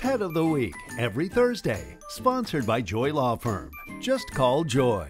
Pet of the Week every Thursday, sponsored by Joy Law Firm. Just call Joy.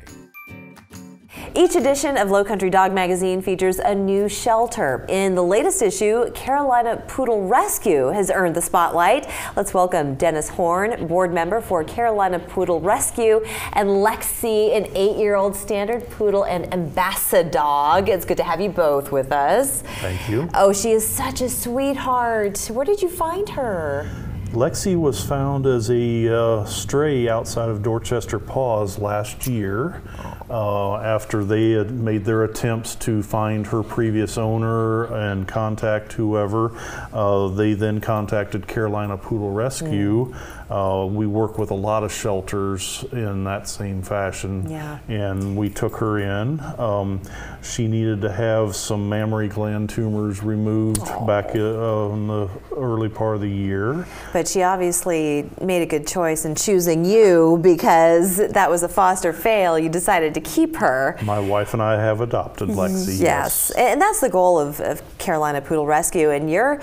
Each edition of Lowcountry Dog Magazine features a new shelter. In the latest issue, Carolina Poodle Rescue has earned the spotlight. Let's welcome Dennis Horn, board member for Carolina Poodle Rescue, and Lexi, an eight-year-old standard poodle and ambassador dog. It's good to have you both with us. Thank you. Oh, she is such a sweetheart. Where did you find her? Lexi was found as a uh, stray outside of Dorchester Paws last year uh, after they had made their attempts to find her previous owner and contact whoever. Uh, they then contacted Carolina Poodle Rescue. Mm. Uh, we work with a lot of shelters in that same fashion, yeah. and we took her in. Um, she needed to have some mammary gland tumors removed Aww. back uh, in the early part of the year. But she obviously made a good choice in choosing you because that was a foster fail. You decided to keep her. My wife and I have adopted Lexi. Yes, yes. and that's the goal of, of Carolina Poodle Rescue. And your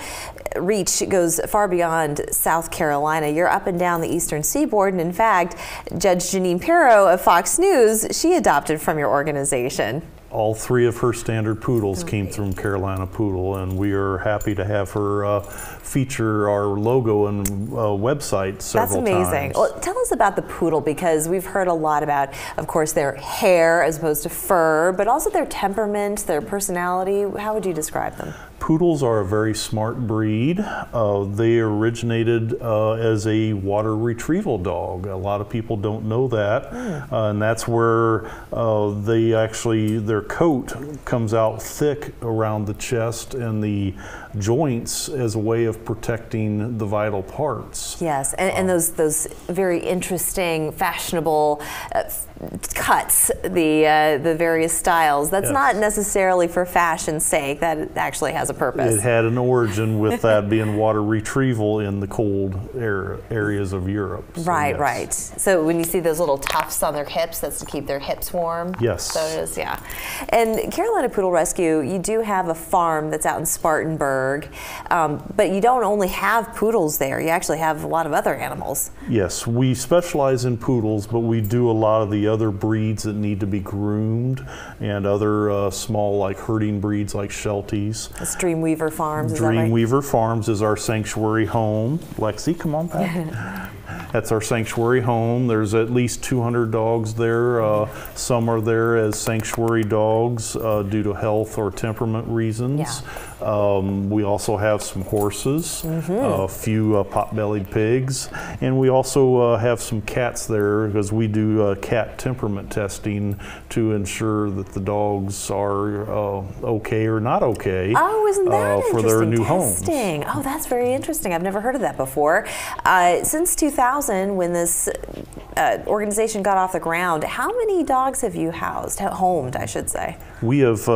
reach goes far beyond South Carolina. You're up and down the eastern seaboard. And in fact, Judge Jeanine Pirro of Fox News, she adopted from your organization all three of her standard poodles okay. came from Carolina Poodle, and we are happy to have her uh, feature our logo and uh, website several That's amazing. Times. Well, tell us about the poodle because we've heard a lot about, of course, their hair as opposed to fur, but also their temperament, their personality. How would you describe them? Poodles are a very smart breed. Uh, they originated uh, as a water retrieval dog. A lot of people don't know that, mm. uh, and that's where uh, they actually their coat comes out thick around the chest and the joints as a way of protecting the vital parts. Yes, and, and those those very interesting, fashionable uh, cuts, the uh, the various styles. That's yes. not necessarily for fashion's sake. That actually has a purpose. It had an origin with that being water retrieval in the cold air, areas of Europe. So right, yes. right. So when you see those little tufts on their hips, that's to keep their hips warm. Yes. So it is, yeah. And Carolina Poodle Rescue, you do have a farm that's out in Spartanburg, um, but you don't only have poodles there. You actually have a lot of other animals. Yes, we specialize in poodles, but we do a lot of the other breeds that need to be groomed and other uh, small like herding breeds like Shelties. It's Dreamweaver Farms. Dreamweaver right? Farms is our sanctuary home. Lexi, come on back. That's our sanctuary home. There's at least 200 dogs there. Uh, some are there as sanctuary dogs uh, due to health or temperament reasons. Yeah. Um, we also have some horses, mm-hmm. a few uh, pot-bellied pigs, and we also uh, have some cats there because we do uh, cat temperament testing to ensure that the dogs are uh, okay or not okay. Oh, isn't that for their new testing. homes? Oh, that's very interesting. I've never heard of that before. since 2000, when this organization got off the ground, how many dogs have you housed, homed, I should say? We have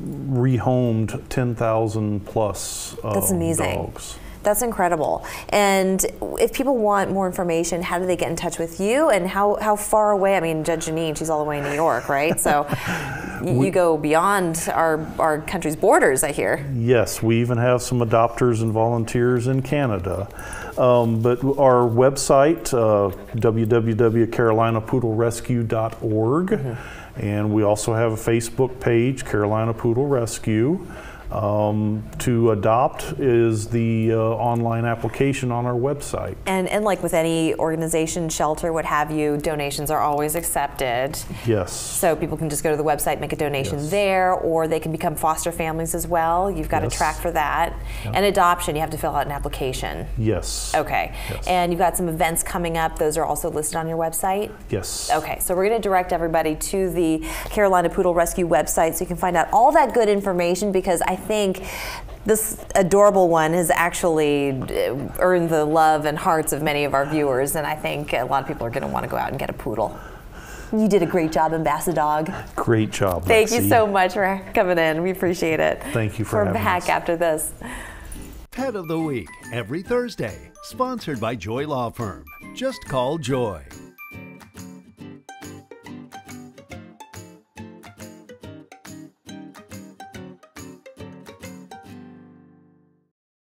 rehomed 10,000 plus uh, That's amazing. dogs. That's incredible. And if people want more information, how do they get in touch with you? And how, how far away? I mean, Judge Jeanine, she's all the way in New York, right? So we, you go beyond our, our country's borders, I hear. Yes, we even have some adopters and volunteers in Canada. Um, but our website, uh, www.carolinapoodlerescue.org. Mm-hmm and we also have a Facebook page, Carolina Poodle Rescue. Um, to adopt is the uh, online application on our website. And, and like with any organization, shelter, what have you, donations are always accepted. Yes. So people can just go to the website, make a donation yes. there, or they can become foster families as well. You've got yes. a track for that. And adoption, you have to fill out an application. Yes. Okay. Yes. And you've got some events coming up. Those are also listed on your website? Yes. Okay. So we're going to direct everybody to the Carolina Poodle Rescue website so you can find out all that good information because I think this adorable one has actually uh, earned the love and hearts of many of our viewers, and I think a lot of people are going to want to go out and get a poodle. You did a great job, Ambassador Dog. Great job. Thank Lexi. you so much for coming in. We appreciate it. Thank you for We're having back us. after this. Pet of the Week every Thursday, sponsored by Joy Law Firm. Just call Joy.